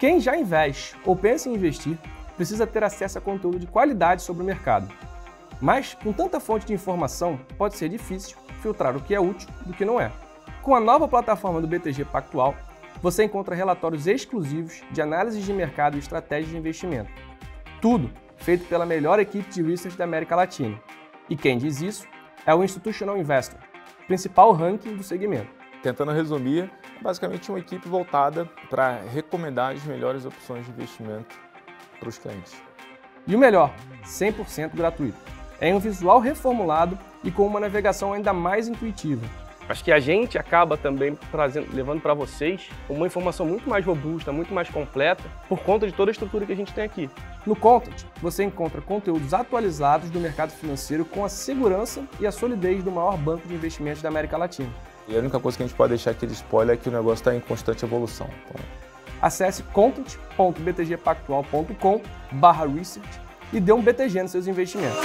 Quem já investe ou pensa em investir precisa ter acesso a conteúdo de qualidade sobre o mercado. Mas, com tanta fonte de informação, pode ser difícil filtrar o que é útil do que não é. Com a nova plataforma do BTG Pactual, você encontra relatórios exclusivos de análise de mercado e estratégias de investimento. Tudo feito pela melhor equipe de research da América Latina. E quem diz isso é o Institutional Investor, principal ranking do segmento. Tentando resumir, é basicamente uma equipe voltada para recomendar as melhores opções de investimento para os clientes. E o melhor, 100% gratuito. É um visual reformulado e com uma navegação ainda mais intuitiva. Acho que a gente acaba também trazendo, levando para vocês uma informação muito mais robusta, muito mais completa, por conta de toda a estrutura que a gente tem aqui. No Content, você encontra conteúdos atualizados do mercado financeiro com a segurança e a solidez do maior banco de investimentos da América Latina. E a única coisa que a gente pode deixar aqui de spoiler é que o negócio está em constante evolução. Então... Acesse content.btgpactual.com/research e dê um BTG nos seus investimentos.